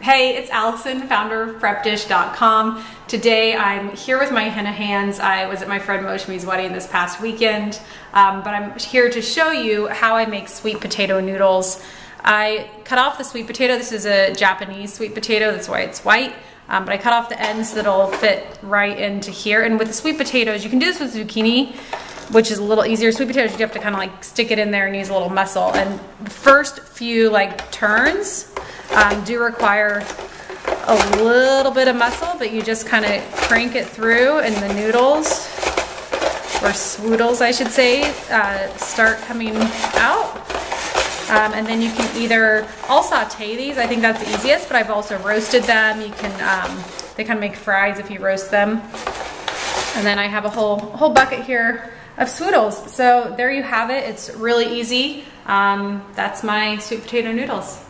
Hey, it's Allison, founder of PrepDish.com. Today I'm here with my henna hands. I was at my friend Moshmi's wedding this past weekend, um, but I'm here to show you how I make sweet potato noodles. I cut off the sweet potato. This is a Japanese sweet potato, that's why it's white. Um, but I cut off the ends so it'll fit right into here. And with the sweet potatoes, you can do this with zucchini, which is a little easier. Sweet potatoes, you have to kind of like stick it in there and use a little muscle. And the first few like turns, um, do require a little bit of muscle, but you just kind of crank it through and the noodles, or swoodles I should say, uh, start coming out. Um, and then you can either, I'll saute these, I think that's the easiest, but I've also roasted them. You can, um, they kind of make fries if you roast them. And then I have a whole, whole bucket here of swoodles. So there you have it. It's really easy. Um, that's my sweet potato noodles.